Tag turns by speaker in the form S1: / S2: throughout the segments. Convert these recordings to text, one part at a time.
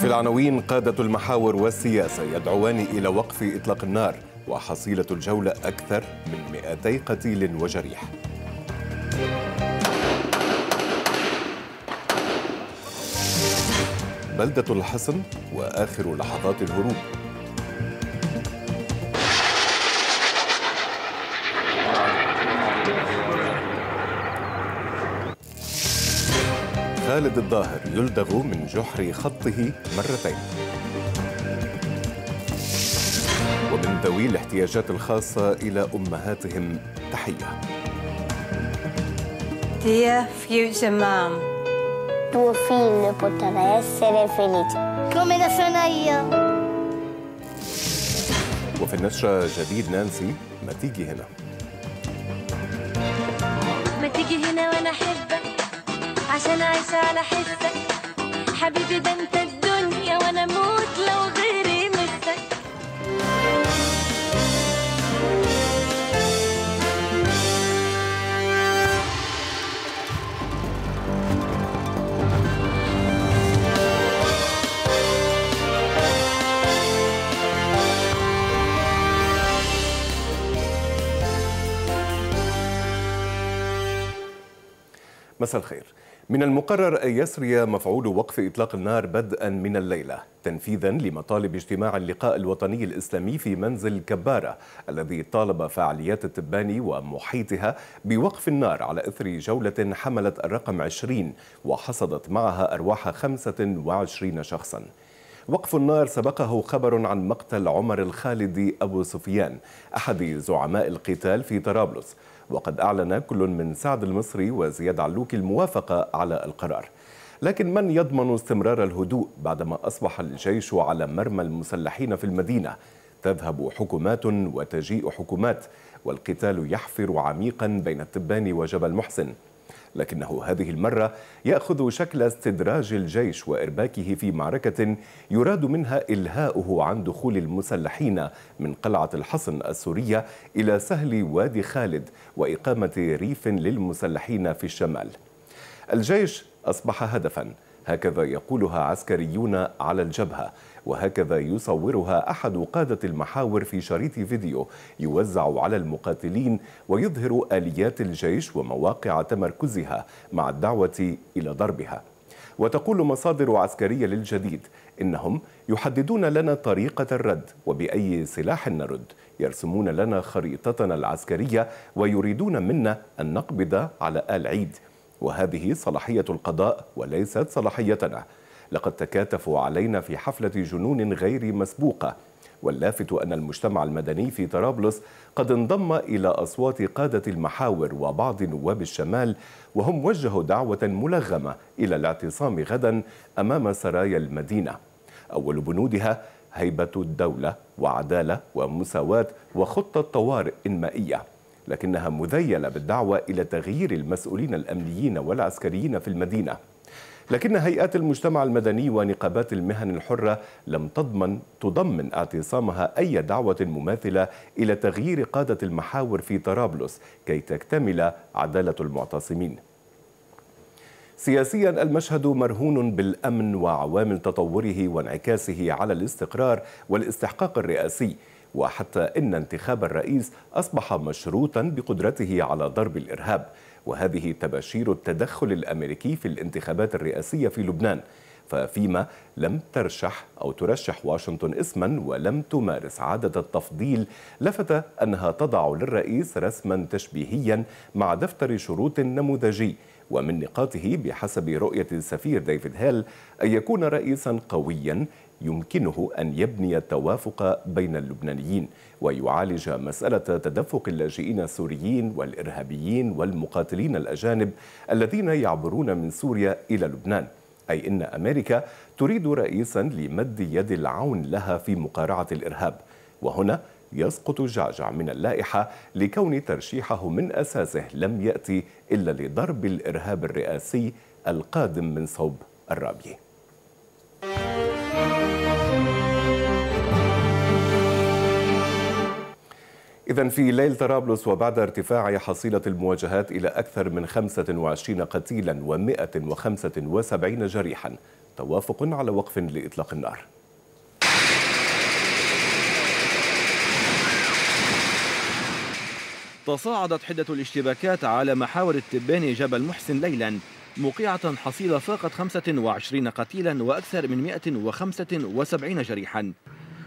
S1: في العناوين قادة المحاور والسياسة يدعوان إلى وقف إطلاق النار وحصيلة الجولة أكثر من 200 قتيل وجريح. بلدة الحصن وآخر لحظات الهروب. خالد الظاهر يلدغ من جحر خطه مرتين ومن ذوي الاحتياجات الخاصة إلى أمهاتهم تحية
S2: Dear future mom,
S3: Tuo figlio potrà essere felice. Come sono io.
S1: وفي النشرة جديد نانسي ما تيجي هنا
S4: ما تيجي هنا وأنا احبك عشان اعيش على حسك. حبيبي ده انت الدنيا وأنا أموت لو غيري مسك
S1: مساء الخير. من المقرر أن يسري مفعول وقف إطلاق النار بدءا من الليلة تنفيذا لمطالب اجتماع اللقاء الوطني الإسلامي في منزل كبارة الذي طالب فعاليات التباني ومحيطها بوقف النار على إثر جولة حملت الرقم 20 وحصدت معها أرواح 25 شخصا. وقف النار سبقه خبر عن مقتل عمر الخالدي أبو سفيان أحد زعماء القتال في طرابلس. وقد أعلن كل من سعد المصري وزياد علوك الموافقة على القرار. لكن من يضمن استمرار الهدوء بعدما أصبح الجيش على مرمى المسلحين في المدينة؟ تذهب حكومات وتجيء حكومات والقتال يحفر عميقا بين التباني وجبل محسن. لكنه هذه المرة يأخذ شكل استدراج الجيش وإرباكه في معركة يراد منها إلهاؤه عن دخول المسلحين من قلعة الحصن السورية إلى سهل وادي خالد وإقامة ريف للمسلحين في الشمال. الجيش أصبح هدفا. هكذا يقولها عسكريون على الجبهة. وهكذا يصورها أحد قادة المحاور في شريط فيديو يوزع على المقاتلين ويظهر آليات الجيش ومواقع تمركزها مع الدعوة إلى ضربها. وتقول مصادر عسكرية للجديد إنهم يحددون لنا طريقة الرد وبأي سلاح نرد. يرسمون لنا خريطتنا العسكرية ويريدون منا أن نقبض على آل عيد. وهذه صلاحية القضاء وليست صلاحيتنا. لقد تكاتفوا علينا في حفلة جنون غير مسبوقة. واللافت أن المجتمع المدني في طرابلس قد انضم إلى أصوات قادة المحاور وبعض نواب الشمال وهم وجهوا دعوة ملغمة إلى الاعتصام غدا أمام سرايا المدينة. أول بنودها هيبة الدولة وعدالة ومساواة وخطة طوارئ إنمائية. لكنها مذيلة بالدعوة إلى تغيير المسؤولين الأمنيين والعسكريين في المدينة. لكن هيئات المجتمع المدني ونقابات المهن الحرة لم تضمن تضمن اعتصامها أي دعوة مماثلة إلى تغيير قادة المحاور في طرابلس كي تكتمل عدالة المعتصمين. سياسيا المشهد مرهون بالأمن وعوامل تطوره وانعكاسه على الاستقرار والاستحقاق الرئاسي وحتى إن انتخاب الرئيس أصبح مشروطا بقدرته على ضرب الإرهاب. وهذه تباشير التدخل الأمريكي في الانتخابات الرئاسية في لبنان. ففيما لم ترشح أو ترشح واشنطن اسما ولم تمارس عادة التفضيل لفت أنها تضع للرئيس رسما تشبيهيا مع دفتر شروط نموذجي. ومن نقاطه بحسب رؤية السفير ديفيد هيل أن يكون رئيسا قويا يمكنه أن يبني التوافق بين اللبنانيين ويعالج مسألة تدفق اللاجئين السوريين والإرهابيين والمقاتلين الأجانب الذين يعبرون من سوريا إلى لبنان. أي إن أمريكا تريد رئيسا لمد يد العون لها في مقارعة الإرهاب. وهنا يسقط الجعجع من اللائحة لكون ترشيحه من أساسه لم يأتي إلا لضرب الإرهاب الرئاسي القادم من صوب الرابية إذا في ليل طرابلس وبعد ارتفاع حصيلة المواجهات إلى أكثر من 25 قتيلا و175 جريحا. توافق على وقف لإطلاق النار.
S5: تصاعدت حدة الاشتباكات على محاور التباني جبل محسن ليلا موقعة حصيلة فاقت 25 قتيلا وأكثر من 175 جريحا.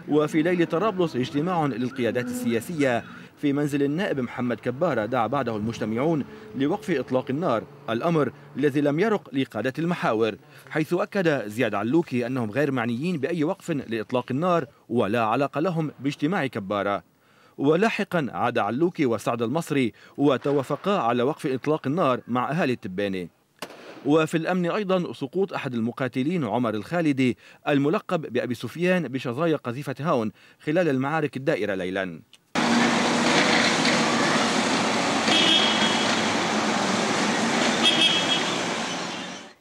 S5: وفي ليل طرابلس اجتماع للقيادات السياسية في منزل النائب محمد كبارة دعا بعده المجتمعون لوقف إطلاق النار الأمر الذي لم يرق لقادة المحاور حيث أكد زياد علوكي أنهم غير معنيين بأي وقف لإطلاق النار ولا علاقة لهم باجتماع كبارة. ولاحقا عاد علوكي وسعد المصري وتوافقا على وقف إطلاق النار مع أهالي التباني. وفي الأمن أيضا سقوط أحد المقاتلين عمر الخالدي الملقب بأبي سفيان بشظايا قذيفة هاون خلال المعارك الدائرة ليلا.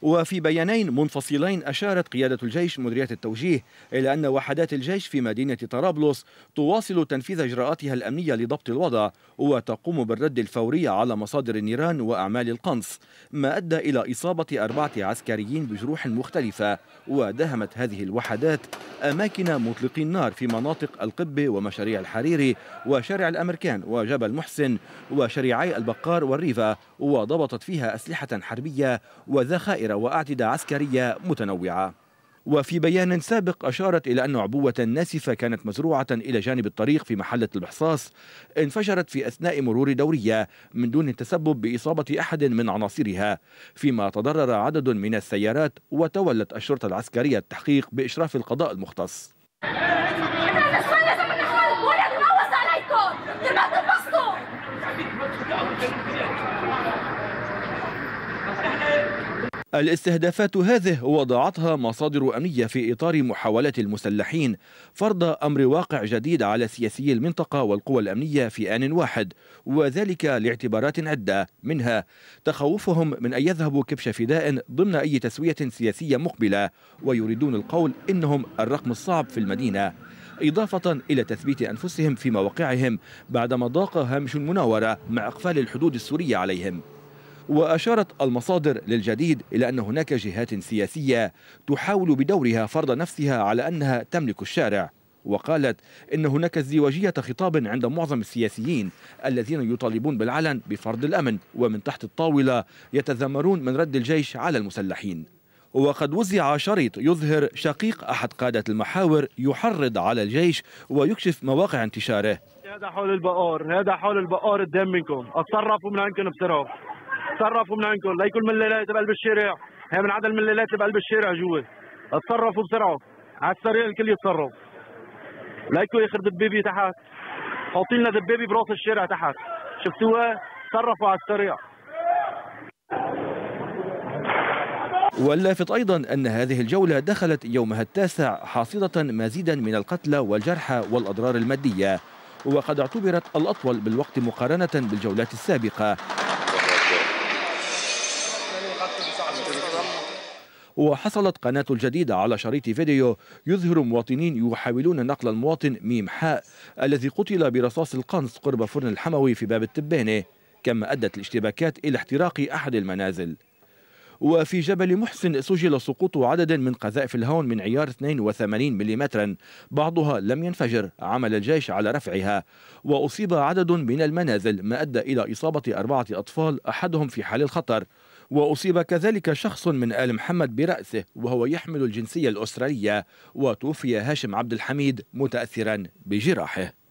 S5: وفي بيانين منفصلين أشارت قيادة الجيش مديرية التوجيه إلى أن وحدات الجيش في مدينة طرابلس تواصل تنفيذ إجراءاتها الأمنية لضبط الوضع وتقوم بالرد الفوري على مصادر النيران وأعمال القنص ما أدى إلى إصابة أربعة عسكريين بجروح مختلفة ودهمت هذه الوحدات أماكن مطلقي النار في مناطق القبة ومشاريع الحريري وشارع الأمريكان وجبل محسن وشريعي البقار والريفا وضبطت فيها أسلحة حربية وذخائر وأعتدة عسكرية متنوعة. وفي بيان سابق أشارت إلى أن عبوة ناسفة كانت مزروعة إلى جانب الطريق في محلة البحصاص انفجرت في أثناء مرور دورية من دون التسبب بإصابة أحد من عناصرها. فيما تضرر عدد من السيارات وتولت الشرطة العسكرية التحقيق بإشراف القضاء المختص. الاستهدافات هذه وضعتها مصادر أمنية في إطار محاولة المسلحين فرض أمر واقع جديد على سياسي المنطقة والقوى الأمنية في آن واحد وذلك لاعتبارات عدة. منها تخوفهم من أن يذهبوا كبش فداء ضمن أي تسوية سياسية مقبلة ويريدون القول إنهم الرقم الصعب في المدينة. إضافة إلى تثبيت أنفسهم في مواقعهم بعدما ضاق هامش المناورة مع إقفال الحدود السورية عليهم. وأشارت المصادر للجديد إلى أن هناك جهات سياسية تحاول بدورها فرض نفسها على أنها تملك الشارع. وقالت إن هناك ازدواجية خطاب عند معظم السياسيين الذين يطالبون بالعلن بفرض الأمن ومن تحت الطاولة يتذمرون من رد الجيش على المسلحين. وقد وزع شريط يظهر شقيق أحد قادة المحاور يحرض على الجيش ويكشف مواقع انتشاره.
S6: هذا حول البقار هذا حول البقار قدام منكم. أتصرفوا من عندكم بسرعة تصرفوا من عندكم لا يكون ملالات بقلب الشارع. هي من عدد الملالات اللي بقلب الشارع جوا. اتصرفوا بسرعة. على السريع الكل يتصرف. لا يكون ياخذ دبابي تحت. حاطين لنا دبابي برأس الشارع تحت. شفتوها؟ تصرفوا على السريع.
S5: واللافت أيضا أن هذه الجولة دخلت يومها التاسع حاصلة مزيدا من القتلى والجرحى والأضرار المادية. وقد اعتبرت الأطول بالوقت مقارنة بالجولات السابقة. وحصلت قناة الجديدة على شريط فيديو يظهر مواطنين يحاولون نقل المواطن ميم حاء الذي قتل برصاص القنص قرب فرن الحموي في باب التبانة كما أدت الاشتباكات إلى احتراق أحد المنازل. وفي جبل محسن سجل سقوط عدد من قذائف الهون من عيار 82 ملم بعضها لم ينفجر عمل الجيش على رفعها. وأصيب عدد من المنازل ما أدى إلى إصابة أربعة أطفال أحدهم في حال الخطر. وأصيب كذلك شخص من آل محمد برأسه وهو يحمل الجنسية الأسترالية. وتوفي هاشم عبد الحميد متأثرا بجراحه.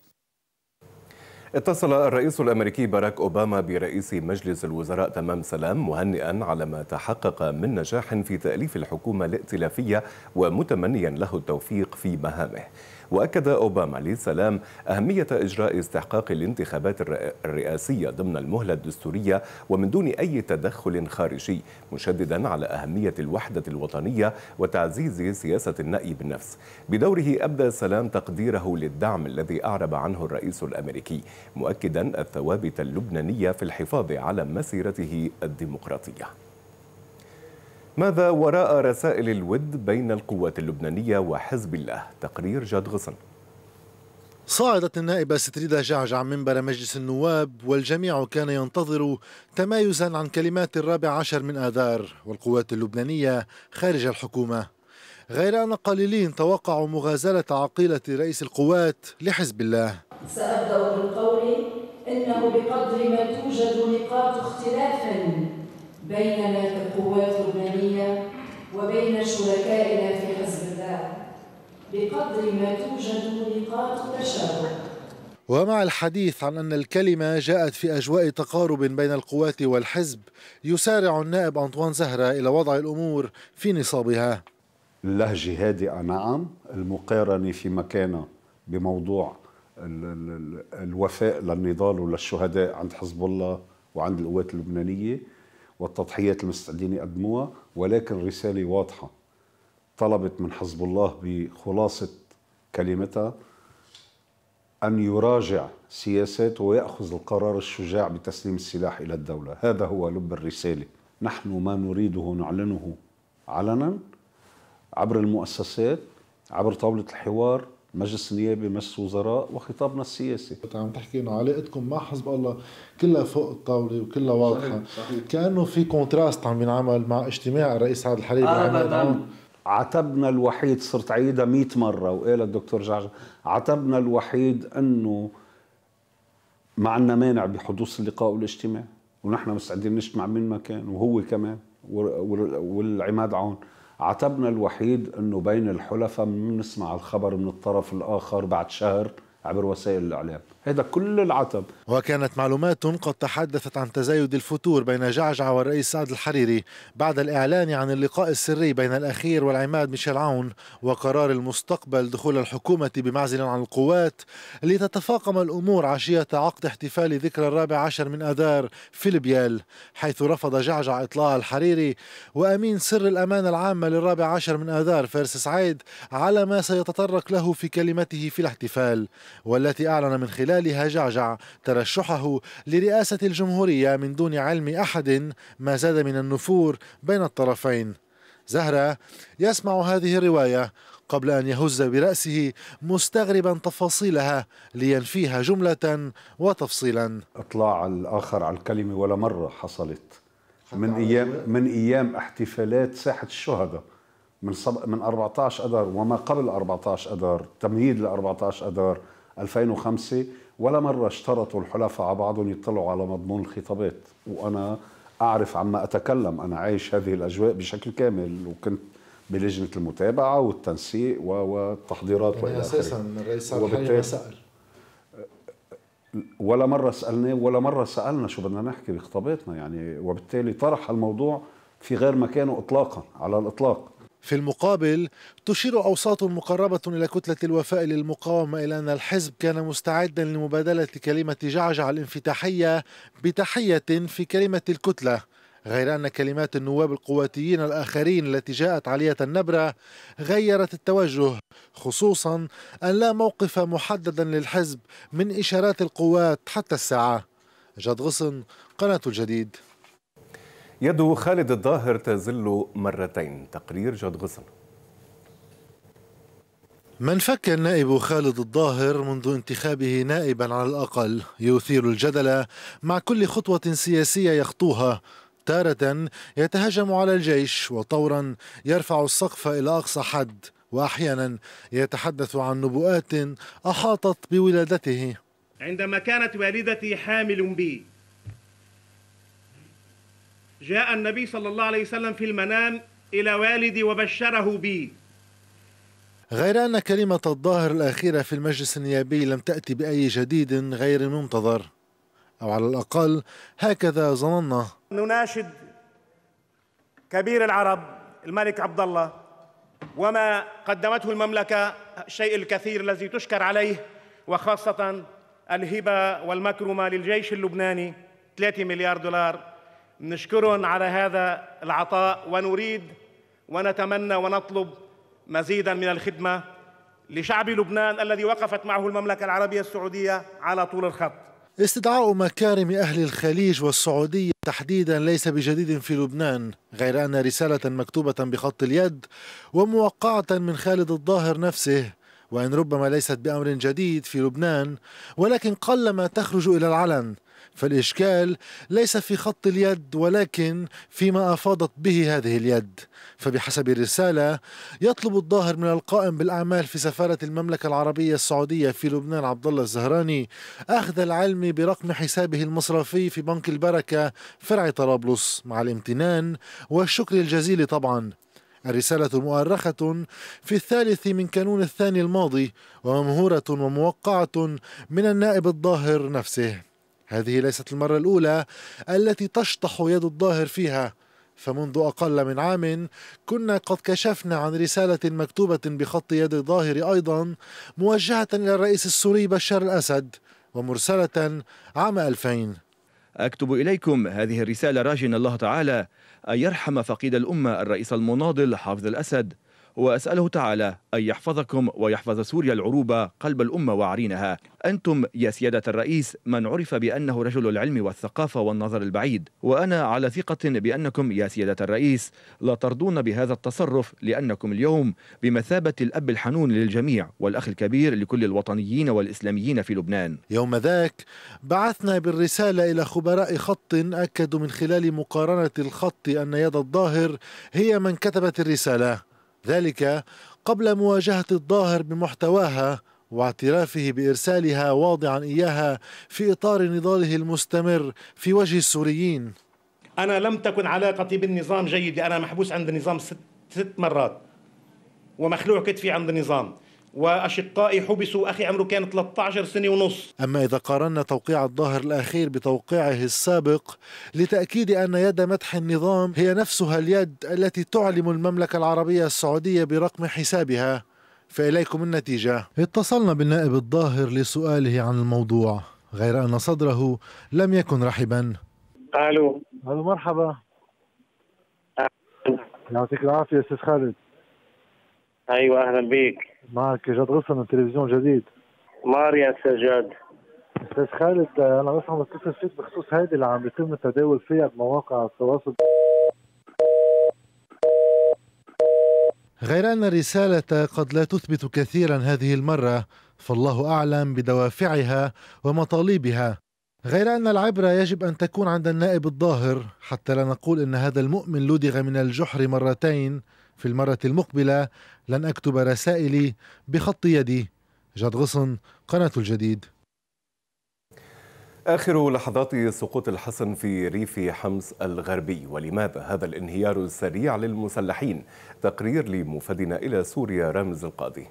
S1: اتصل الرئيس الأمريكي باراك أوباما برئيس مجلس الوزراء تمام سلام مهنئا على ما تحقق من نجاح في تأليف الحكومة الائتلافية ومتمنيا له التوفيق في مهامه. وأكد أوباما لسلام أهمية إجراء استحقاق الانتخابات الرئاسية ضمن المهلة الدستورية ومن دون أي تدخل خارجي مشددا على أهمية الوحدة الوطنية وتعزيز سياسة النأي بالنفس. بدوره أبدى سلام تقديره للدعم الذي أعرب عنه الرئيس الأمريكي مؤكدا الثوابت اللبنانية في الحفاظ على مسيرته الديمقراطية. ماذا وراء رسائل الود بين القوات اللبنانية وحزب الله؟ تقرير جاد غصن.
S7: صعدت النائبة ستريدا جعجع منبر مجلس النواب والجميع كان ينتظر تمايزا عن كلمات الرابع عشر من آذار والقوات اللبنانية خارج الحكومة. غير أن قليلين توقعوا مغازلة عقيلة رئيس القوات لحزب الله.
S8: سأبدأ بالقول إنه بقدر ما توجد نقاط اختلاف بيننا كقوات لبنانية وبين شركائنا في حزب الله. بقدر ما توجد نقاط تشابه.
S7: ومع الحديث عن أن الكلمة جاءت في أجواء تقارب بين القوات والحزب يسارع النائب أنطوان زهرة إلى وضع الأمور في نصابها.
S9: اللهجة هادئة نعم المقارنة في مكانها بموضوع الوفاء للنضال وللشهداء عند حزب الله وعند القوات اللبنانية؟ والتضحيات المستعدين يقدموها ولكن رسالة واضحة طلبت من حزب الله بخلاصة كلمتها أن يراجع سياساته ويأخذ القرار الشجاع بتسليم السلاح إلى الدولة. هذا هو لب الرسالة. نحن ما نريده نعلنه علنا عبر المؤسسات عبر طاولة الحوار مجلس النيابي مجلس وزراء وخطابنا السياسي
S7: عم تحكي إنه علاقتكم مع حزب الله كلها فوق الطاولة وكلها واضحة صحيح. صحيح. كأنه في كونتراست عم ينعمل مع اجتماع الرئيس سعد الحريري
S9: ابدا عتبنا الوحيد صرت عيدها 100 مرة وقال الدكتور جعجع عتبنا الوحيد إنه ما عندنا مانع بحدوث اللقاء والاجتماع ونحن مستعدين نجتمع من مكان وهو كمان والعماد عون عتبنا الوحيد إنه بين الحلفاء بنسمع الخبر من الطرف الآخر بعد شهر عبر وسائل الإعلام. هذا كل العتب
S7: وكانت معلومات قد تحدثت عن تزايد الفتور بين جعجع والرئيس سعد الحريري بعد الإعلان عن اللقاء السري بين الأخير والعماد ميشيل عون وقرار المستقبل دخول الحكومة بمعزل عن القوات لتتفاقم الأمور عشية عقد احتفال ذكرى الرابع عشر من أذار في البيال حيث رفض جعجع إطلاع الحريري وأمين سر الأمانة العامة للرابع عشر من آذار فارس سعيد على ما سيتطرق له في كلمته في الاحتفال والتي أعلن من خلالها جعجع ترشحه لرئاسة الجمهورية من دون علم أحد ما زاد من النفور بين الطرفين. زهرة يسمع هذه الرواية قبل أن يهز برأسه مستغربا تفاصيلها لينفيها جملة وتفصيلا.
S9: إطلاع الآخر على الكلمة ولا مرة حصلت. من أيام من أيام احتفالات ساحة الشهداء. من صب... من 14 أذار وما قبل 14 أذار. تمهيد ل 14 أذار. 2005 ولا مرة اشترطوا الحلفاء على بعضهم يطلعوا على مضمون الخطابات. وأنا أعرف عما أتكلم. أنا عايش هذه الأجواء بشكل كامل وكنت بلجنة المتابعة والتنسيق والتحضيرات
S7: يعني وإلى آخره. أساسا الرئيس وبالتالي سأل.
S9: ولا مرة سألناه ولا مرة سألنا شو بدنا نحكي بخطاباتنا. يعني وبالتالي طرح الموضوع في غير مكانه إطلاقا على الإطلاق.
S7: في المقابل تشير أوساط مقربة إلى كتلة الوفاء للمقاومة إلى أن الحزب كان مستعدا لمبادلة كلمة جعجع الانفتاحية بتحية في كلمة الكتلة غير أن كلمات النواب القواتيين الآخرين التي جاءت عالية النبرة غيرت التوجه خصوصا أن لا موقف محددا للحزب من إشارات القوات حتى الساعة. جاد غصن قناة الجديد.
S1: يد خالد الظاهر تزل مرتين. تقرير جاد غصن
S7: من فك النائب خالد الظاهر منذ انتخابه نائبا على الأقل يثير الجدل مع كل خطوة سياسية يخطوها. تارة يتهجم على الجيش وطورا يرفع السقف إلى أقصى حد وأحيانا يتحدث عن نبوءات أحاطت بولادته.
S10: عندما كانت والدتي حامل بي جاء النبي صلى الله عليه وسلم في المنام إلى والدي وبشره بي.
S7: غير أن كلمة الظاهر الأخيرة في المجلس النيابي لم تأتي بأي جديد غير منتظر أو على الأقل هكذا ظننا.
S10: نناشد كبير العرب الملك عبد الله وما قدمته المملكة الشيء الكثير الذي تشكر عليه وخاصة الهبة والمكرمة للجيش اللبناني 3 مليار دولار نشكرهم على هذا العطاء ونريد ونتمنى ونطلب مزيدا من الخدمة لشعب لبنان الذي وقفت معه المملكة العربية السعودية على طول الخط.
S7: استدعاء مكارم أهل الخليج والسعودية تحديدا ليس بجديد في لبنان غير أن رسالة مكتوبة بخط اليد وموقعة من خالد الظاهر نفسه وإن ربما ليست بأمر جديد في لبنان ولكن قلما تخرج إلى العلن. فالإشكال ليس في خط اليد ولكن فيما أفاضت به هذه اليد. فبحسب الرسالة يطلب الظاهر من القائم بالأعمال في سفارة المملكة العربية السعودية في لبنان عبد الله الزهراني أخذ العلم برقم حسابه المصرفي في بنك البركة فرع طرابلس. مع الامتنان والشكر الجزيل طبعا. الرسالة مؤرخة في الثالث من كانون الثاني الماضي وممهورة وموقعة من النائب الظاهر نفسه. هذه ليست المرة الأولى التي تشطح يد الظاهر فيها. فمنذ أقل من عام كنا قد كشفنا عن رسالة مكتوبة بخط يد الظاهر أيضا موجهة إلى الرئيس السوري بشار الأسد ومرسلة عام 2000
S5: أكتب إليكم هذه الرسالة راجين الله تعالى أن يرحم فقيد الأمة الرئيس المناضل حافظ الأسد. وأسأله تعالى أن يحفظكم ويحفظ سوريا العروبة قلب الأمة وعرينها. أنتم يا سيادة الرئيس من عرف بأنه رجل العلم والثقافة والنظر البعيد. وأنا على ثقة بأنكم يا سيادة الرئيس لا ترضون بهذا التصرف لأنكم اليوم بمثابة الأب الحنون للجميع والأخ الكبير لكل الوطنيين والإسلاميين في لبنان.
S7: يوم ذاك بعثنا بالرسالة إلى خبراء خط أكدوا من خلال مقارنة الخط أن يد الظاهر هي من كتبت الرسالة. ذلك قبل مواجهة الظاهر بمحتواها واعترافه بإرسالها واضعا إياها في إطار نضاله المستمر في وجه السوريين.
S10: أنا لم تكن علاقتي بالنظام جيدة أنا محبوس عند النظام ست, ست مرات ومخلوع كتفي عند النظام. وأشقائي حبسوا أخي عمره كان 13 سنة ونص.
S7: أما إذا قارنا توقيع الظاهر الأخير بتوقيعه السابق لتأكيد أن يد مدح النظام هي نفسها اليد التي تعلم المملكة العربية السعودية برقم حسابها. فإليكم النتيجة. اتصلنا بالنائب الظاهر لسؤاله عن الموضوع غير أن صدره لم يكن رحبا.
S11: ألو.
S7: ألو مرحبا. يعطيك العافية أستاذ خالد.
S11: أيوه أهلا بيك.
S7: معك جاد غصن من تلفزيون جديد.
S11: مار يا
S7: أستاذ خالد أنا بس عم بتصل فيك بخصوص هيدي اللي عم بيتم التداول فيها بمواقع التواصل. غير أن الرسالة قد لا تثبت كثيرا هذه المرة فالله أعلم بدوافعها ومطالبها غير أن العبرة يجب أن تكون عند النائب الظاهر حتى لا نقول أن هذا المؤمن لدغ من الجحر مرتين. في المرة المقبلة لن أكتب رسائلي بخط يدي. جاد غصن قناة الجديد.
S1: آخر لحظات سقوط الحصن في ريف حمص الغربي. ولماذا هذا الانهيار السريع للمسلحين؟ تقرير لمفدنا إلى سوريا رامز القاضي.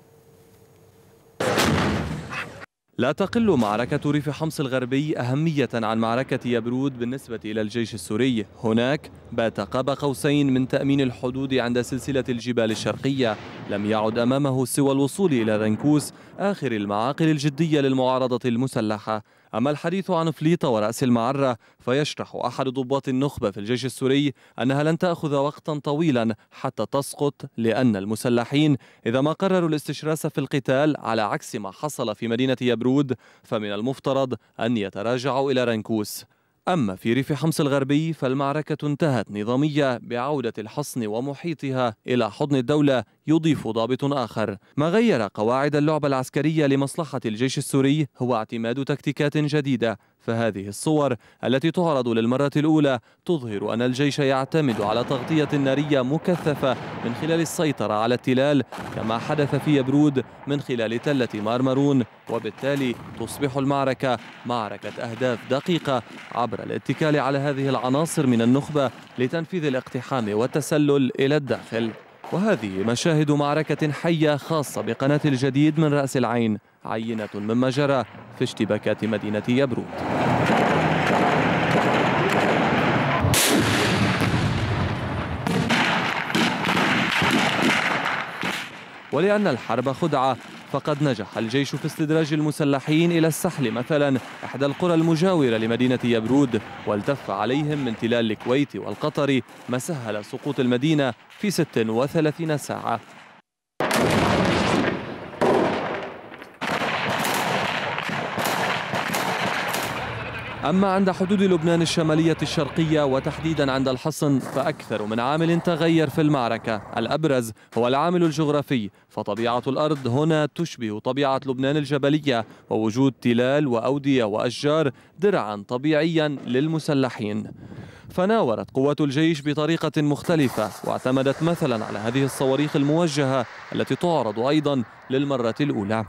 S12: لا تقل معركة ريف حمص الغربي أهمية عن معركة يبرود بالنسبة إلى الجيش السوري. هناك بات قاب قوسين من تأمين الحدود عند سلسلة الجبال الشرقية. لم يعد أمامه سوى الوصول إلى رنكوس آخر المعاقل الجدية للمعارضة المسلحة. أما الحديث عن فليطة ورأس المعرة فيشرح أحد ضباط النخبة في الجيش السوري أنها لن تأخذ وقتا طويلا حتى تسقط لأن المسلحين إذا ما قرروا الاستشراس في القتال على عكس ما حصل في مدينة يبرود فمن المفترض أن يتراجعوا إلى رنكوس. أما في ريف حمص الغربي فالمعركة انتهت نظامية بعودة الحصن ومحيطها إلى حضن الدولة يضيف ضابط آخر. ما غير قواعد اللعبة العسكرية لمصلحة الجيش السوري هو اعتماد تكتيكات جديدة فهذه الصور التي تعرض للمرة الأولى تظهر أن الجيش يعتمد على تغطية نارية مكثفة من خلال السيطرة على التلال كما حدث في يبرود من خلال تلة مارمرون وبالتالي تصبح المعركة معركة أهداف دقيقة عبر الاتكال على هذه العناصر من النخبة لتنفيذ الاقتحام والتسلل إلى الداخل. وهذه مشاهد معركة حية خاصة بقناة الجديد من رأس العين. عينة مما جرى في اشتباكات مدينة يبرود. ولأن الحرب خدعة فقد نجح الجيش في استدراج المسلحين إلى السحل مثلا إحدى القرى المجاورة لمدينة يبرود والتف عليهم من تلال الكويت والقطر ما سهل سقوط المدينة في 36 ساعة. أما عند حدود لبنان الشمالية الشرقية وتحديدا عند الحصن فأكثر من عامل تغير في المعركة. الأبرز هو العامل الجغرافي فطبيعة الأرض هنا تشبه طبيعة لبنان الجبلية ووجود تلال وأودية وأشجار درعا طبيعيا للمسلحين. فناورت قوات الجيش بطريقة مختلفة واعتمدت مثلا على هذه الصواريخ الموجهة التي تعرض أيضا للمرة الأولى.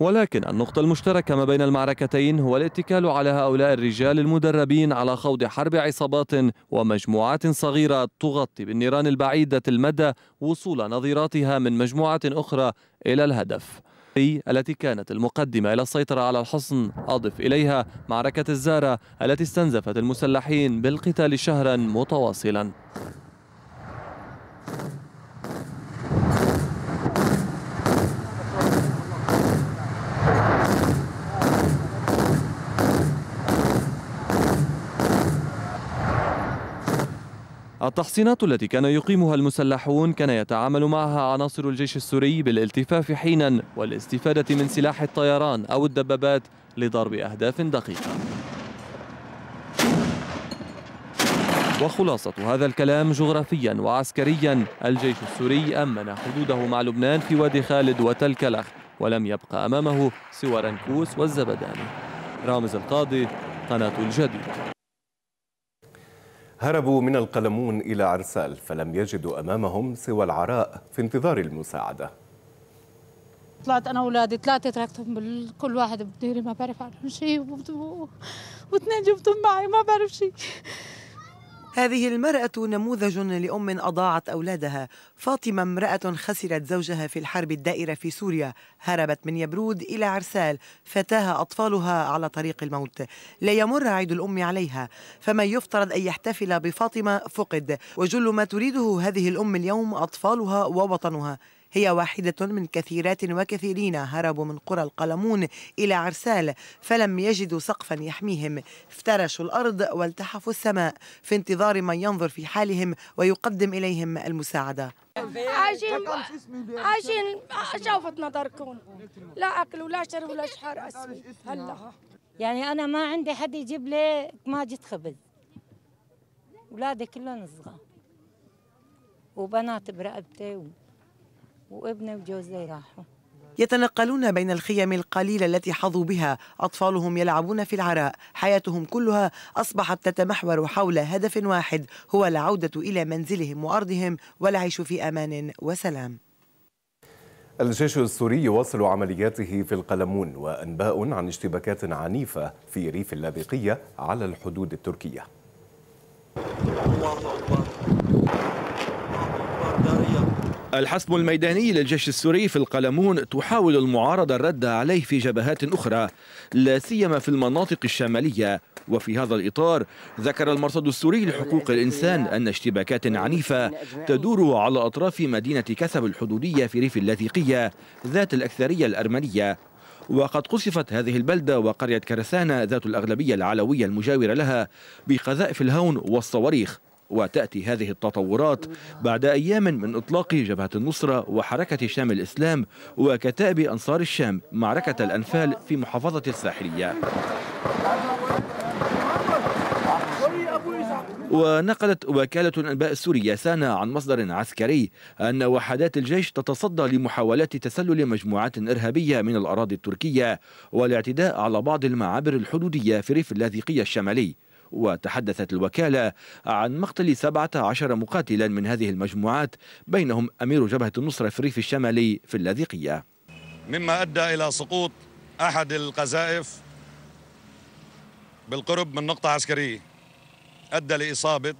S12: ولكن النقطة المشتركة ما بين المعركتين هو الاتكال على هؤلاء الرجال المدربين على خوض حرب عصابات ومجموعات صغيرة تغطي بالنيران البعيدة المدى وصول نظيراتها من مجموعة أخرى إلى الهدف. التي كانت المقدمة إلى السيطرة على الحصن. أضف إليها معركة الزارة التي استنزفت المسلحين بالقتال شهرا متواصلا. التحصينات التي كان يقيمها المسلحون كان يتعامل معها عناصر الجيش السوري بالالتفاف حينا والاستفادة من سلاح الطيران أو الدبابات لضرب أهداف دقيقة. وخلاصة هذا الكلام جغرافيا وعسكريا الجيش السوري أمن حدوده مع لبنان في وادي خالد وتل كلخ ولم يبقى أمامه سوى رنكوس والزبداني رامز القاضي قناة الجديد.
S1: هربوا من القلمون إلى عرسال فلم يجدوا أمامهم سوى العراء في انتظار المساعدة
S13: طلعت أنا وأولادي ثلاثة تركتهم. كل واحد بديري ما بعرف عنهم شيء واثنين جبتهم معي ما بعرف شيء
S14: هذه المرأة نموذج لأم أضاعت أولادها. فاطمة امرأة خسرت زوجها في الحرب الدائرة في سوريا. هربت من يبرود إلى عرسال. فتاها أطفالها على طريق الموت. لا يمر عيد الأم عليها. فمن يفترض أن يحتفل بفاطمة فقد. وجل ما تريده هذه الأم اليوم أطفالها ووطنها. هي واحدة من كثيرات وكثيرين هربوا من قرى القلمون إلى عرسال فلم يجدوا سقفا يحميهم. افترشوا الأرض والتحفوا السماء في انتظار من ينظر في حالهم ويقدم إليهم المساعدة.
S15: عايشين عايشين شوفت نظركم. لا أكل ولا شرب ولا شحار أسود. هلا.
S16: يعني أنا ما عندي حد يجيب لي ماجة خبز. أولادي كلهم صغار. وبنات برقبتي و... وابني وجوزي راحوا.
S14: يتنقلون بين الخيم القليلة التي حظوا بها. أطفالهم يلعبون في العراء. حياتهم كلها أصبحت تتمحور حول هدف واحد هو العودة إلى منزلهم وأرضهم والعيش في أمان وسلام.
S1: الجيش السوري يواصل عملياته في القلمون وأنباء عن اشتباكات عنيفة في ريف اللاذقية على الحدود التركية.
S5: الحسم الميداني للجيش السوري في القلمون تحاول المعارضة الرد عليه في جبهات أخرى لا سيما في المناطق الشمالية. وفي هذا الإطار ذكر المرصد السوري لحقوق الإنسان أن اشتباكات عنيفة تدور على أطراف مدينة كسب الحدودية في ريف اللاذقية ذات الأكثرية الأرمنية. وقد قصفت هذه البلدة وقرية كرسانة ذات الأغلبية العلوية المجاورة لها بقذائف الهون والصواريخ. وتأتي هذه التطورات بعد أيام من إطلاق جبهة النصرة وحركة شام الإسلام وكتائب أنصار الشام معركة الأنفال في محافظة الساحلية. ونقلت وكالة الأنباء السورية سانا عن مصدر عسكري أن وحدات الجيش تتصدى لمحاولات تسلل مجموعات إرهابية من الأراضي التركية والاعتداء على بعض المعابر الحدودية في ريف اللاذقية الشمالي. وتحدثت الوكالة عن مقتل 17 مقاتلا من هذه المجموعات بينهم أمير جبهة النصرة في الريف الشمالي في اللاذقية.
S17: مما أدى إلى سقوط أحد القذائف بالقرب من نقطة عسكرية. أدى لإصابة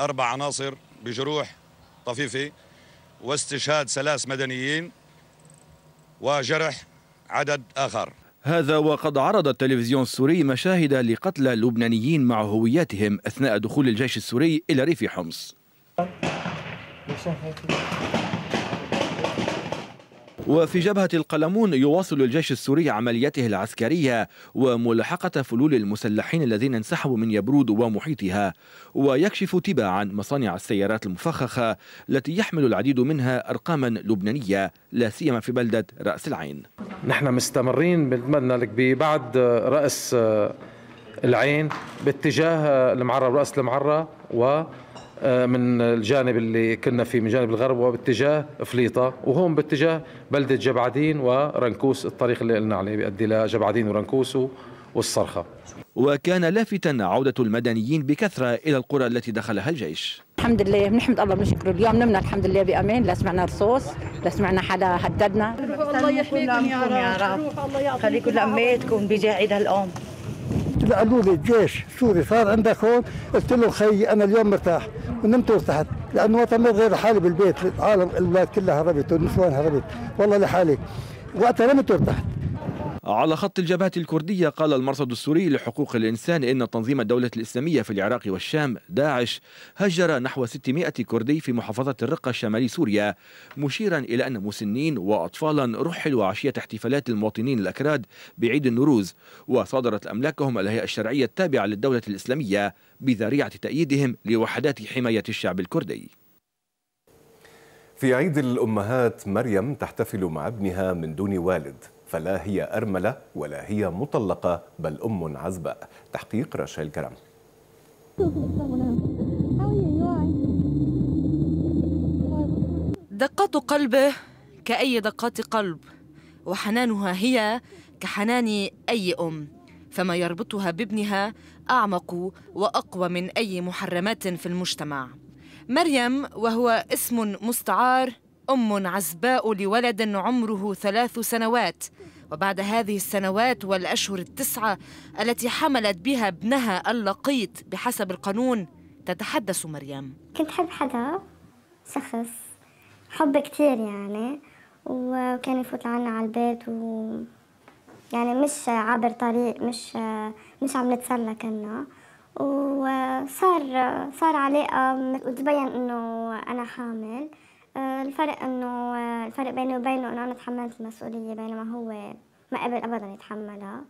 S17: أربع عناصر بجروح طفيفة واستشهاد ثلاث مدنيين وجرح عدد آخر.
S5: هذا وقد عرض التلفزيون السوري مشاهد لقتلى لبنانيين مع هوياتهم أثناء دخول الجيش السوري إلى ريف حمص. وفي جبهة القلمون يواصل الجيش السوري عملياته العسكرية وملاحقة فلول المسلحين الذين انسحبوا من يبرود ومحيطها ويكشف تباعا مصانع السيارات المفخخة التي يحمل العديد منها أرقاما لبنانية لا سيما في بلدة رأس العين.
S18: نحن مستمرين بنتمنى لك بعد رأس العين باتجاه المعرة رأس المعرة و من الجانب اللي كنا فيه من جانب الغرب وباتجاه فليطة وهون باتجاه بلدة جبعدين ورنكوس الطريق اللي قلنا عليه بيؤدي لجبعدين ورنكوس والصرخة.
S5: وكان لافتا عودة المدنيين بكثرة إلى القرى التي دخلها الجيش.
S19: الحمد لله بنحمد الله بنشكره اليوم. نمنا الحمد لله بأمان. لا سمعنا رصاص لا سمعنا حدا هددنا.
S20: الله يحميكم يا رب. خليكم لأماتكم بجاه عيد هالأم
S21: قالوا لي الجيش السوري صار عندك هون؟ قلت له خيي أنا اليوم مرتاح ونمت وارتحت لأنه ما غير حالي بالبيت العالم الاولاد كلها هربت والنسوان هربت والله لحالي. وقتها نمت وارتحت.
S5: على خط الجبهة الكردية قال المرصد السوري لحقوق الإنسان إن تنظيم الدولة الإسلامية في العراق والشام داعش هجر نحو 600 كردي في محافظة الرقة الشمالي سوريا مشيرا إلى أن مسنين وأطفالا رحلوا عشية احتفالات المواطنين الأكراد بعيد النوروز وصادرت أملاكهم الهيئة الشرعية التابعة للدولة الإسلامية بذريعة تأييدهم لوحدات حماية الشعب الكردي.
S1: في عيد الأمهات مريم تحتفل مع ابنها من دون والد. فلا هي أرملة ولا هي مطلقة بل أم عزباء تحقيق رشا كرم
S22: دقات قلبه كأي دقات قلب وحنانها هي كحنان أي أم. فما يربطها بابنها أعمق وأقوى من أي محرمات في المجتمع. مريم وهو اسم مستعار أم عزباء لولد عمره ثلاث سنوات. وبعد هذه السنوات والأشهر التسعة التي حملت بها ابنها اللقيط بحسب القانون تتحدث مريم.
S3: كنت حب حدا شخص حب كتير يعني وكان يفوت عنا على البيت و يعني مش عبر طريق مش مش عم نتسلى كنا. وصار صار علاقة وتبين إنه أنا حامل. الفرق إنه الفرق بيني وبينه إنه أنا تحملت المسؤولية بينما هو ما قبل ابدا يتحملها.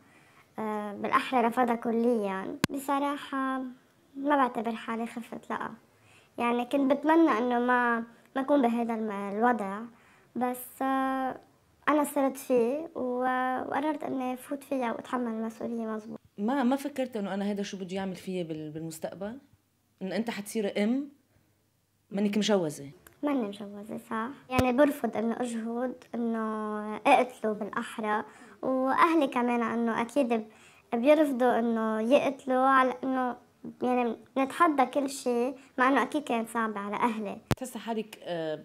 S3: بالأحرى رفضها كليا. بصراحة ما بعتبر حالي خفت لأ. يعني كنت بتمنى إنه ما ما اكون بهذا الوضع. بس أنا صرت فيه وقررت إني فوت فيها وأتحمل المسؤولية مزبوط
S22: ما ما فكرت إنه أنا هذا شو بده يعمل فيي بالمستقبل؟ انه أنت حتصير أم؟ منك مجوزه
S3: ماني مجوزة صح؟ يعني برفض انه أجهد إنه اقتله بالأحرى. وأهلي كمان إنه أكيد بيرفضوا إنه يقتلوا على إنه يعني نتحدى كل شيء مع إنه أكيد كانت صعبة على أهلي.
S22: تحسي حالك آه،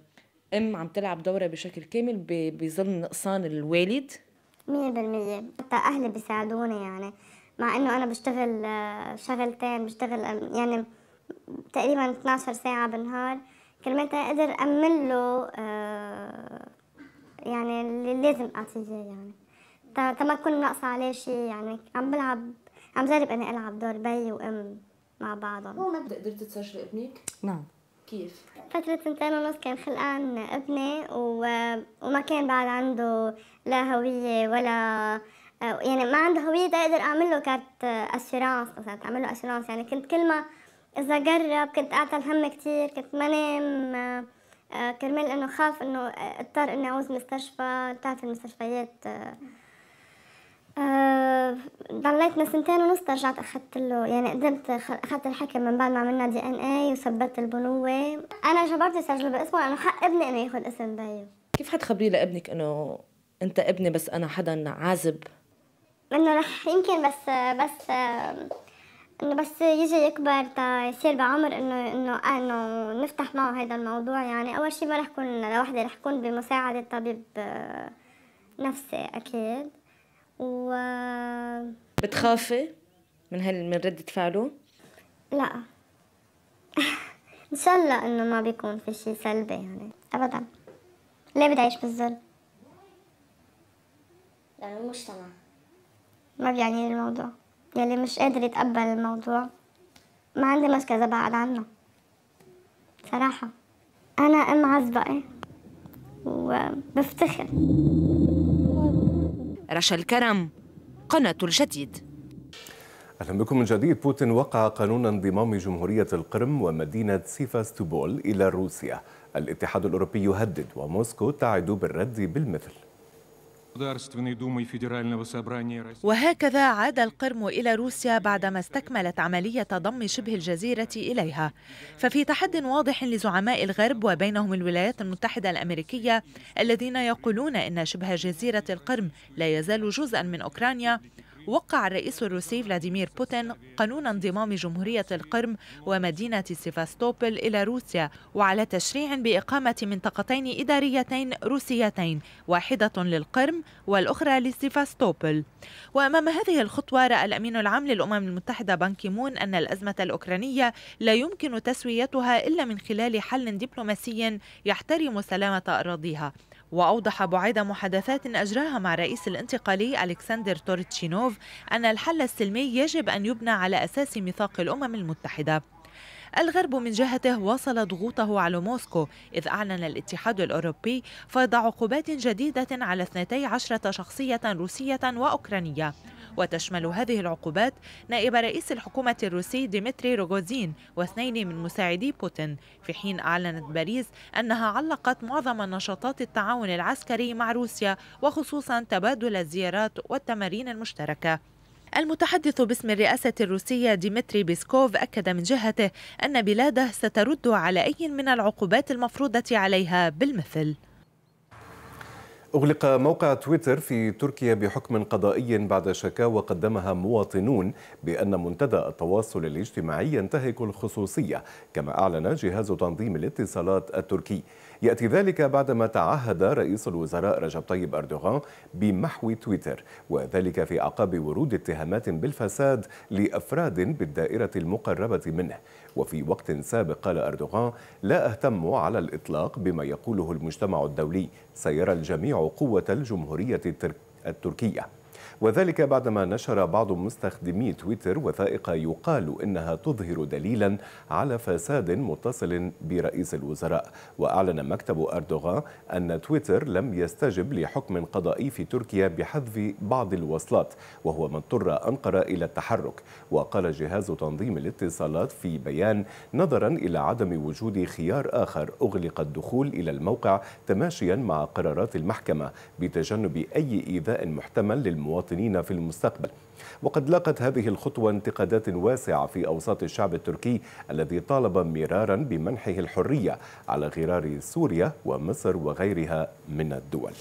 S22: أم عم تلعب دورها بشكل كامل بظل نقصان الوالد؟
S3: مية بالمية. حتى أهلي بيساعدوني يعني. مع إنه أنا بشتغل آه، شغلتين بشتغل يعني تقريبا 12 ساعة بالنهار. كرمال أقدر امن له آه، يعني اللي لازم أعطيه يعني. تما أكون ناقصة عليه شيء يعني. عم بلعب عم جرب إني ألعب دور بي وأم مع بعضهم
S22: هو مبدا قدرت تسجلي ابنك؟
S3: نعم.
S22: كيف؟
S3: فترة سنتين ونص كان خلقان ابني و... وما كان بعد عنده لا هوية ولا آه، يعني ما عنده هوية تقدر أعمل له carte assurance مثلا تعمل له assurance يعني. كنت كل ما إذا جرب كنت اعطى هم كثير كنت ما نام آه، كرمال إنه خاف إنه أضطر إني أعوز مستشفى بتعرف المستشفيات أه ضليتنا سنتين ونص رجعت أخذت له يعني قدمت أخذت الحكم من بعد ما عملنا DNA وثبت البنوة. أنا جبرت اسجله باسمه لأنه حق ابني إنه ياخذ اسم بيو
S22: كيف حتخبري لابنك إنه أنت ابني بس أنا حدا عازب؟
S3: إنه رح يمكن بس بس إنه بس يجي يكبر تا يصير بعمر إنه إنه إنه نفتح معه هذا الموضوع. يعني أول شيء ما رح كون لوحدي رح كون بمساعدة طبيب آه، نفسي أكيد. و
S22: بتخافي من هال من ردة فعله؟
S3: لا. إن شاء الله إنه ما بيكون في شيء سلبي يعني ابدا. ليه بدي أعيش بالذل؟
S23: لأنه المجتمع
S3: ما بيعني الموضوع يلي مش قادر يتقبل الموضوع. ما عندي مشكلة إذا بعد عنه. صراحة. أنا أم عزبة وبفتخر.
S22: رشا الكرم قناة الجديد.
S1: أهلا بكم من جديد. بوتين وقع قانون انضمام جمهورية القرم ومدينة سيفاستوبول إلى روسيا. الاتحاد الأوروبي يهدد وموسكو تعد بالرد بالمثل.
S24: وهكذا عاد القرم إلى روسيا بعدما استكملت عملية ضم شبه الجزيرة إليها. ففي تحد واضح لزعماء الغرب وبينهم الولايات المتحدة الأمريكية الذين يقولون إن شبه جزيرة القرم لا يزال جزءا من أوكرانيا وقع الرئيس الروسي فلاديمير بوتين قانون انضمام جمهورية القرم ومدينة سيفاستوبل إلى روسيا وعلى تشريع بإقامة منطقتين إداريتين روسيتين واحدة للقرم والأخرى لسيفاستوبل. وأمام هذه الخطوة رأى الأمين العام للأمم المتحدة بانكيمون أن الأزمة الأوكرانية لا يمكن تسويتها إلا من خلال حل دبلوماسي يحترم سلامة أراضيها. وأوضح بعد محادثات أجراها مع رئيس الانتقالي ألكسندر تورتشينوف أن الحل السلمي يجب أن يبنى على أساس ميثاق الأمم المتحدة. الغرب من جهته واصل ضغوطه على موسكو إذ أعلن الاتحاد الأوروبي فرض عقوبات جديدة على 12 شخصية روسية وأوكرانية. وتشمل هذه العقوبات نائب رئيس الحكومة الروسي ديمتري روغوزين واثنين من مساعدي بوتين. في حين أعلنت باريس أنها علقت معظم نشاطات التعاون العسكري مع روسيا وخصوصا تبادل الزيارات والتمارين المشتركة. المتحدث باسم الرئاسة الروسية ديمتري بيسكوف أكد من جهته أن بلاده سترد على أي من العقوبات المفروضة عليها بالمثل.
S1: أغلق موقع تويتر في تركيا بحكم قضائي بعد شكاوى قدمها مواطنون بأن منتدى التواصل الاجتماعي ينتهك الخصوصية كما أعلن جهاز تنظيم الاتصالات التركي. يأتي ذلك بعدما تعهد رئيس الوزراء رجب طيب أردوغان بمحو تويتر وذلك في أعقاب ورود اتهامات بالفساد لأفراد بالدائرة المقربة منه. وفي وقت سابق قال أردوغان لا أهتم على الإطلاق بما يقوله المجتمع الدولي سيرى الجميع قوة الجمهورية التركية. وذلك بعدما نشر بعض مستخدمي تويتر وثائق يقال إنها تظهر دليلا على فساد متصل برئيس الوزراء. وأعلن مكتب أردوغان أن تويتر لم يستجب لحكم قضائي في تركيا بحذف بعض الوصلات وهو ما اضطر أنقرة إلى التحرك. وقال جهاز تنظيم الاتصالات في بيان نظرا إلى عدم وجود خيار آخر أغلق الدخول إلى الموقع تماشيا مع قرارات المحكمة بتجنب أي إيذاء محتمل للمواطنين. المواطنين في المستقبل. وقد لاقت هذه الخطوة انتقادات واسعة في أوساط الشعب التركي الذي طالب مرارا بمنحه الحرية على غرار سوريا ومصر وغيرها من الدول.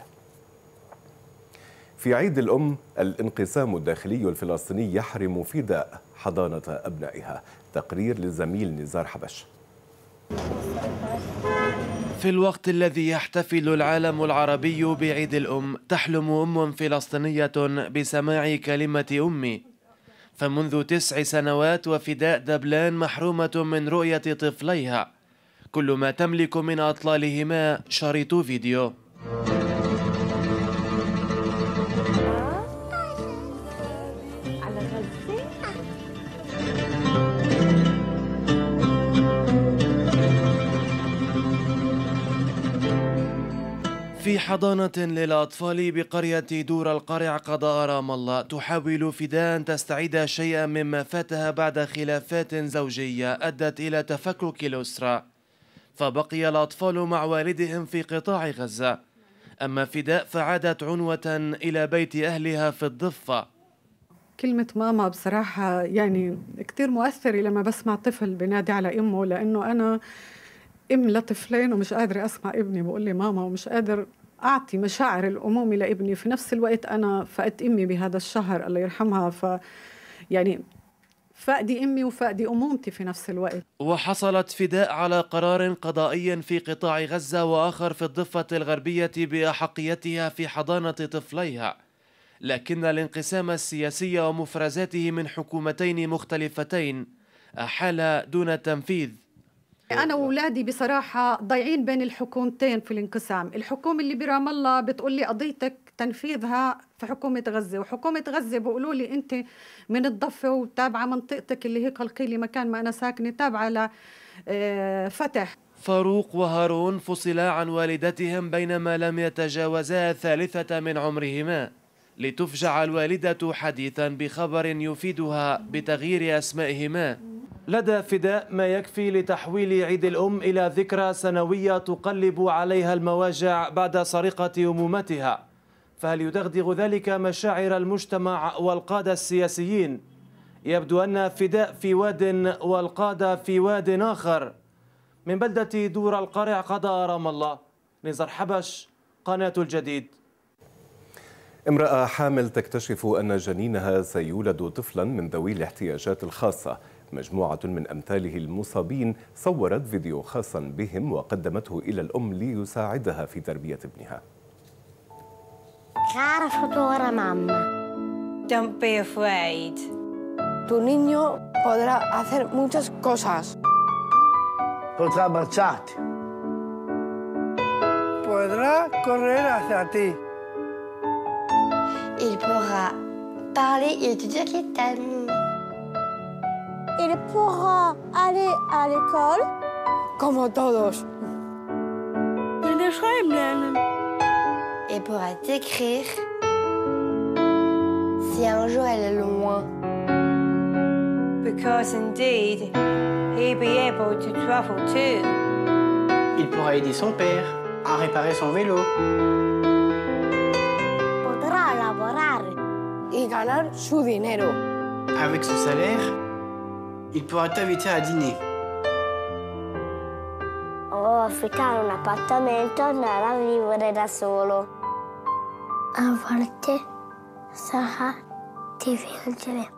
S1: في عيد الأم الانقسام الداخلي الفلسطيني يحرم فداء حضانة أبنائها. تقرير للزميل نزار حبش.
S25: في الوقت الذي يحتفل العالم العربي بعيد الأم تحلم أم فلسطينية بسماع كلمة أمي فمنذ تسع سنوات وفداء دبلان محرومة من رؤية طفليها كل ما تملك من أطلالهما شريط فيديو. في حضانة للأطفال بقرية دور القرع قضاء رام الله. تحاول فداء تستعيد شيئا مما فاتها بعد خلافات زوجية أدت إلى تفكك الأسرة. فبقي الأطفال مع والدهم في قطاع غزة. أما فداء فعادت عنوة إلى بيت أهلها في الضفة.
S23: كلمة ماما بصراحة يعني كتير مؤثرة لما بسمع طفل بنادي على أمه لأنه أنا أم لطفلين ومش قادرة أسمع ابني. بقول لي ماما ومش قادر أعطي مشاعر الأمومة لابني. في نفس الوقت أنا فقدت أمي بهذا الشهر الله يرحمها. ف يعني فقدي أمي وفقدي أمومتي في نفس الوقت.
S25: وحصلت فداء على قرار قضائي في قطاع غزة وآخر في الضفة الغربية بأحقيتها في حضانة طفليها. لكن الانقسام السياسي ومفرزاته من حكومتين مختلفتين أحال دون تنفيذ.
S23: أنا وأولادي بصراحة ضايعين بين الحكومتين في الانقسام. الحكومة اللي برام الله بتقول لي قضيتك تنفيذها في حكومة غزة وحكومة غزة بيقولوا لي أنت من الضفة وتابعة منطقتك اللي هي قلقيلي مكان ما أنا ساكنة تابعة لفتح
S25: فاروق وهارون فصلا عن والدتهم بينما لم يتجاوزا الثالثة من عمرهما. لتفجع الوالدة حديثا بخبر يفيدها بتغيير أسمائهما. لدى فداء ما يكفي لتحويل عيد الأم إلى ذكرى سنوية تقلب عليها المواجع بعد سرقة أمومتها. فهل يدغدغ ذلك مشاعر المجتمع والقادة السياسيين؟ يبدو أن فداء في واد والقادة في واد آخر. من بلدة دور القرع قضاء رام الله. نزار حبش قناة الجديد.
S1: امرأة حامل تكتشف أن جنينها سيولد طفلا من ذوي الاحتياجات الخاصة مجموعة من أمثاله المصابين صورت فيديو خاصا بهم وقدمته إلى الأم ليساعدها في تربية ابنها
S26: Cara futura mamma.
S27: Don't be afraid.
S26: Tu niño podrá hacer muchas cosas.
S28: Podrá marcharte.
S29: Podrá correr hacia ti.
S26: Parler et te dire qu'il t'aime.
S15: Il pourra aller à l'école.
S26: Como todos.
S15: Il schreiben lernen.
S26: Il pourra t'écrire si un jour elle est loin.
S27: Because indeed, he'll be able to travel too.
S28: Il pourra aider son père à réparer son vélo.
S26: Ganar su dinero.
S28: Avec son salaire, il pourra t'inviter à dîner.
S26: O affittare un appartamento e andare a vivere da solo. A volte sarà di viaggiare.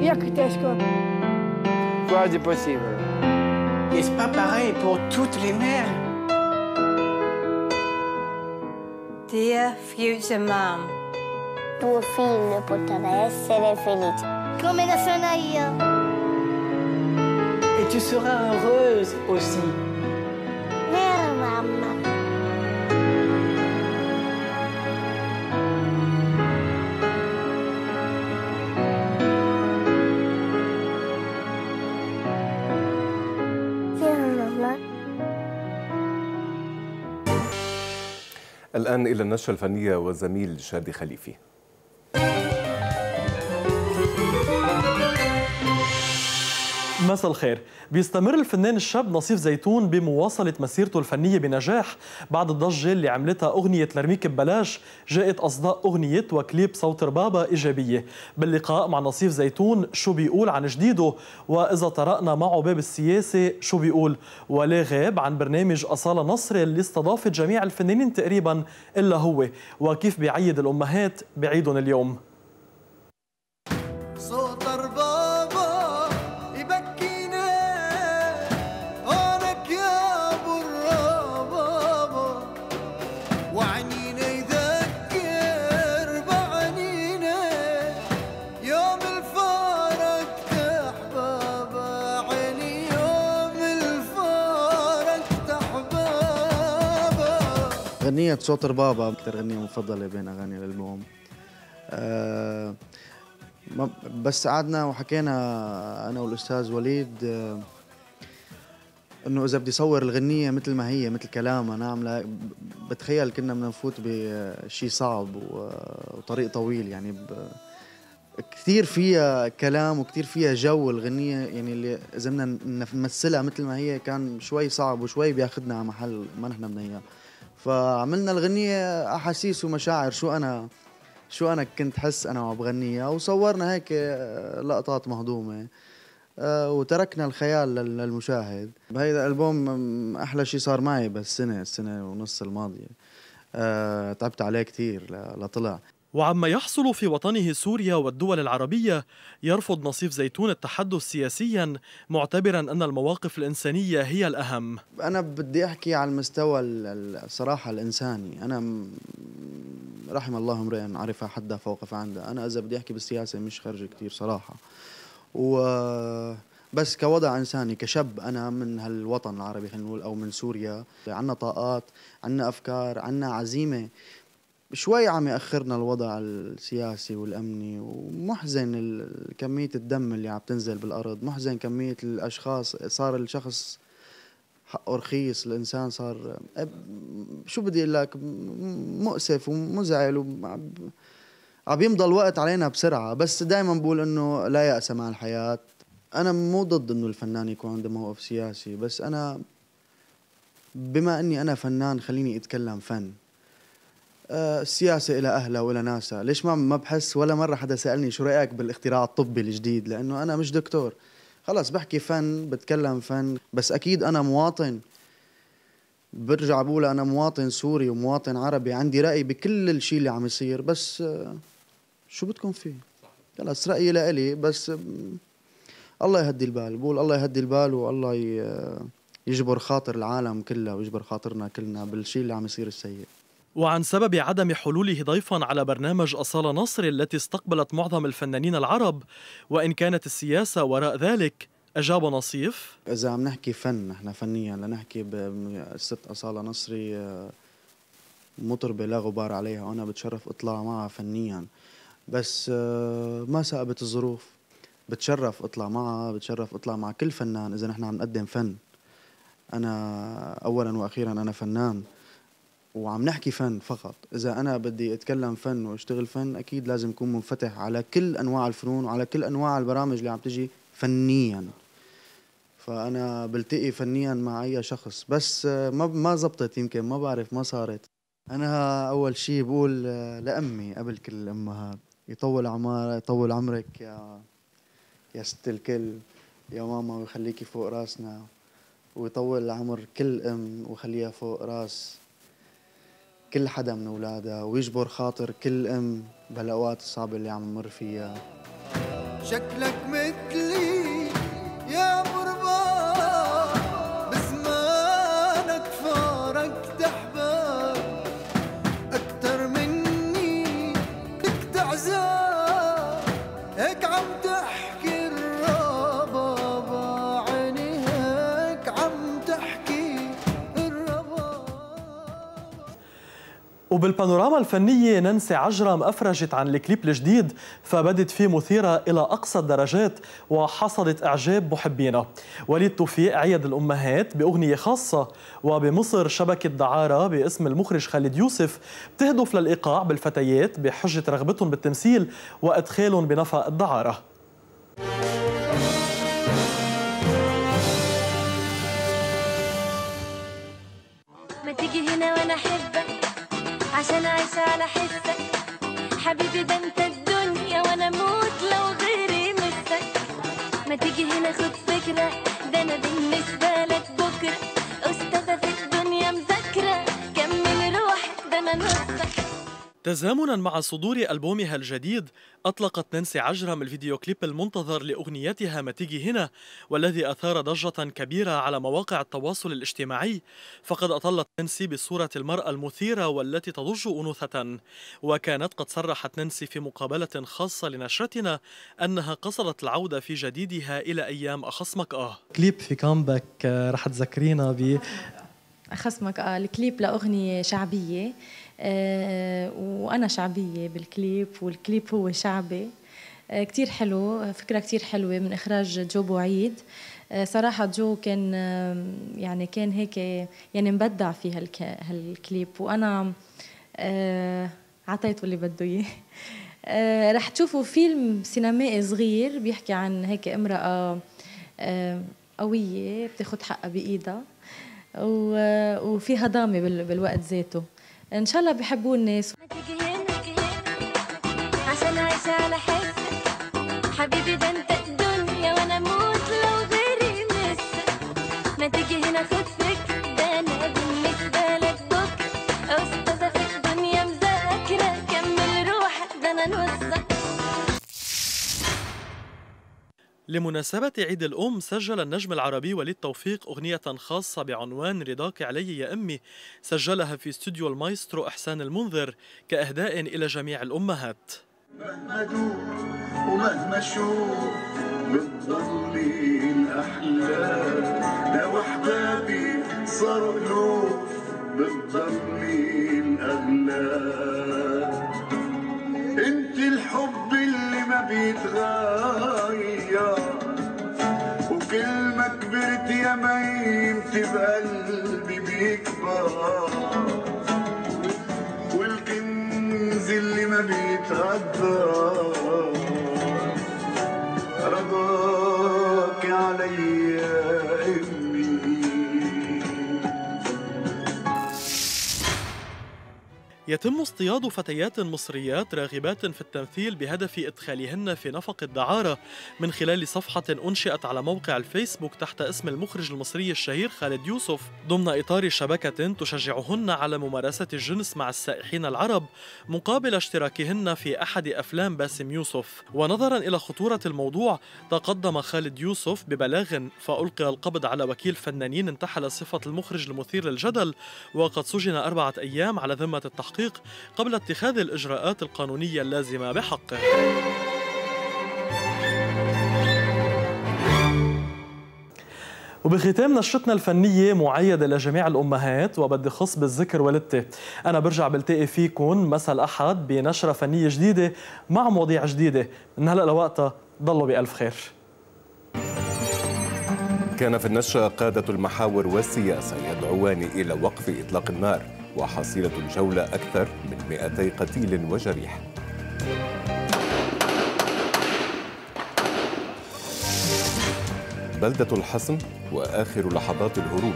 S15: Jak ciężko.
S28: Quasi possible. Et c'est pas pareil pour toutes les mères.
S27: Dear future mom.
S26: Tuo figlio potrà essere felice. Come lo sono io.
S28: Et tu seras heureuse aussi.
S26: Vero mamma?
S1: الآن إلى النشرة الفنية وزميل شادي خليفي
S30: مساء الخير. بيستمر الفنان الشاب نصيف زيتون بمواصلة مسيرته الفنية بنجاح بعد الضجة اللي عملتها أغنية لرميك ببلاش جاءت أصداء أغنية وكليب صوت ربابة إيجابية. باللقاء مع نصيف زيتون شو بيقول عن جديده؟ وإذا طرقنا معه باب السياسة شو بيقول؟ ولا غاب عن برنامج أصالة نصر اللي استضافت جميع الفنانين تقريبا إلا هو. وكيف بيعيد الأمهات؟ بعيدهم اليوم.
S31: غنية صوت ربابة أكثر غنية مفضلة بين أغاني الألبوم. أه بس قعدنا وحكينا أنا والأستاذ وليد أه إنه إذا بدي صور الغنية مثل ما هي مثل كلامها نعملها بتخيل كنا بدنا نفوت بشيء صعب وطريق طويل يعني كثير فيها كلام وكثير فيها جو الغنية يعني اللي إذا بدنا نمثلها مثل ما هي كان شوي صعب وشوي بياخدنا على محل ما نحن بدنا إياه فعملنا الغنية أحاسيس ومشاعر. شو أنا؟ شو أنا كنت حس أنا وعم بغنيها وصورنا هيك آه، لقطات مهضومة. آه، وتركنا الخيال لل- للمشاهد. بهيدا الألبوم أحلى شي صار معي بالسنة السنة ونص الماضية. آه، تعبت عليه كتير ل- لطلع.
S30: وعما يحصل في وطنه سوريا والدول العربية يرفض نصيف زيتون التحدث سياسيا معتبرا أن المواقف الإنسانية هي الأهم.
S31: أنا بدي أحكي على المستوى ال- ال- الصراحة الإنساني. أنا رحم الله امرئ عرف حدا فوق فعنده. أنا إذا بدي أحكي بالسياسة مش خرج كتير صراحة. و بس كوضع إنساني كشاب أنا من هالوطن العربي خلينا نقول أو من سوريا عنا طاقات عنا أفكار عنا عزيمة. شوي عم يأخرنا الوضع السياسي والأمني ومحزن كمية الدم اللي عم تنزل بالأرض محزن كمية الأشخاص صار الشخص حقه رخيص الإنسان صار شو بدي أقول لك؟ مؤسف ومزعل وعم عم يمضى الوقت علينا بسرعة. بس دائما بقول إنه لا يأس مع الحياة. أنا مو ضد إنه الفنان يكون عنده موقف سياسي بس أنا بما إني أنا فنان خليني أتكلم فن. آه، السياسة إلى أهلها وإلى ناسها. ليش ما ما بحس ولا مرة حدا سألني شو رأيك بالاختراع الطبي الجديد؟ لأنه أنا مش دكتور. خلص بحكي فن بتكلم فن بس أكيد أنا مواطن. برجع بقول أنا مواطن سوري ومواطن عربي عندي رأي بكل الشيء اللي عم يصير بس آه، شو بدكم فيه؟ خلص رأيي لإلي بس الله يهدي البال. بقول الله يهدي البال والله يجبر خاطر العالم كلها ويجبر خاطرنا كلنا بالشيء اللي عم يصير السيء.
S30: وعن سبب عدم حلوله ضيفا على برنامج أصالة نصر التي استقبلت معظم الفنانين العرب. وإن كانت السياسة وراء ذلك أجاب نصيف
S31: إذا عم نحكي فن نحن فنيا لنحكي بالست أصالة نصري آه، مطربة لا غبار عليها. وأنا بتشرف إطلاع معها فنيا. بس آه، ما سأبت الظروف. بتشرف اطلع معها بتشرف اطلع مع كل فنان. إذا نحن عم نقدم فن أنا اولا وأخيرا أنا فنان. وعم نحكي فن فقط. إذا أنا بدي أتكلم فن وأشتغل فن أكيد لازم اكون منفتح على كل أنواع الفنون وعلى كل أنواع البرامج اللي عم تجي فنيا. فأنا بلتقي فنيا مع أي شخص. بس ما ما زبطت يمكن ما بعرف ما صارت. أنا أول شيء بقول لأمي قبل كل الامهات يطول عمر يطول عمرك يا يا ست الكل يا ماما ويخليكي فوق راسنا ويطول العمر كل أم وخليها فوق راس كل حدا من اولادها ويجبر خاطر كل أم بهالاوقات الصعبة اللي عم نمر فيها.
S32: شكلك مثلي يا مربى بزمانك فارقت أحباب.
S30: وبالبانوراما الفنية نانسي عجرم أفرجت عن الكليب الجديد فبدت فيه مثيرة إلى أقصى الدرجات وحصلت إعجاب محبينها وليد توفيق عيد الأمهات بأغنية خاصة وبمصر شبكة دعارة باسم المخرج خالد يوسف بتهدف للإيقاع بالفتيات بحجة رغبتهم بالتمثيل وإدخالهم بنفق الدعارة.
S33: ما تيجي هنا وأنا احبك عشان عايشة على حسك. حبيبي ده انت الدنيا وأنا أموت لو غيري مسك ما تيجي هنا خد فكرة.
S30: تزامنا مع صدور ألبومها الجديد أطلقت نانسي عجرم الفيديو كليب المنتظر لأغنيتها ما تيجي هنا والذي أثار ضجة كبيرة على مواقع التواصل الاجتماعي. فقد أطلت نانسي بصورة المرأة المثيرة والتي تضج أنوثة. وكانت قد صرحت نانسي في مقابلة خاصة لنشرتنا أنها قصدت العودة في جديدها إلى أيام أخصمك. آه. كليب في comeback رح تذكرينا ب
S34: خصمك آه الكليب لأغنية شعبية. آه وأنا شعبية بالكليب والكليب هو شعبي. آه كتير حلو فكرة كتير حلوة من إخراج جو بوعيد آه صراحة جو كان يعني كان هيك يعني مبدع في هالك هالكليب. وأنا عطيته اللي بده إياه. رح تشوفوا فيلم سينمائي صغير بيحكي عن هيك امرأة قوية بتاخد حقها بإيدها. وفيها ضامة بالوقت ذاته. إن شاء الله بيحبوه الناس.
S30: لمناسبة عيد الأم سجل النجم العربي وليد توفيق أغنية خاصة بعنوان رضاك علي يا أمي. سجلها في استوديو المايسترو إحسان المنذر كإهداء إلى جميع الأمهات.
S32: مهما دوب ومهما شوف بتضل الأحلام لو أحبابي صاروا ألوف بتضل الأغلام انت الحب اللي ما بيتغير. وكل ما كبرت يا ميم تبقى والكنز اللي ما بيتعدى
S30: يتم اصطياد فتيات مصريات راغبات في التمثيل بهدف إدخالهن في نفق الدعارة. من خلال صفحة أنشئت على موقع الفيسبوك تحت اسم المخرج المصري الشهير خالد يوسف ضمن إطار شبكة تشجعهن على ممارسة الجنس مع السائحين العرب مقابل اشتراكهن في أحد أفلام باسم يوسف. ونظرا إلى خطورة الموضوع تقدم خالد يوسف ببلاغ فألقي القبض على وكيل فنانين انتحل صفة المخرج المثير للجدل وقد سجن أربعة أيام على ذمة التحقيق. قبل اتخاذ الإجراءات القانونية اللازمة بحقه. وبختام نشرتنا الفنية معيدة لجميع الأمهات وبدي خص بالذكر والدتي أنا برجع بلتقي فيكم مساء الأحد بنشرة فنية جديدة مع مواضيع جديدة. من هلأ لوقتها ضلوا بألف خير.
S1: كان في النشرة قادة المحاور والسياسة يدعوان إلى وقف إطلاق النار. وحصيلة الجولة أكثر من 200 قتيل وجريح. بلدة الحصن وآخر لحظات الهروب.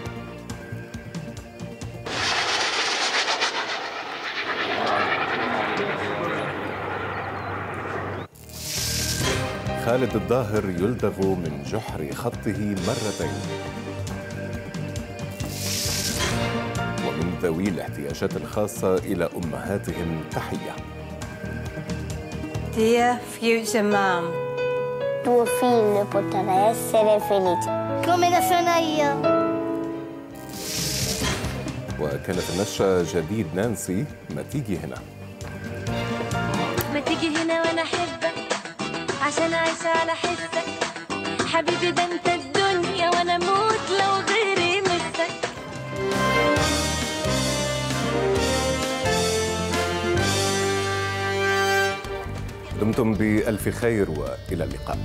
S1: خالد الظاهر يلدغ من جحر خطه مرتين. ذوي الاحتياجات الخاصة إلى أمهاتهم. تحية.
S27: Dear future mom,
S26: Tuo figlio potrà essere felice. Come lo sono io.
S1: وكان في النشرة جديد نانسي. ما تيجي هنا.
S33: ما تيجي هنا وأنا أحبك. عشان اعيش على حسك. حبيبي ده أنت الدنيا وأنا أموت لو غيري
S1: دمتم بألف خير وإلى اللقاء.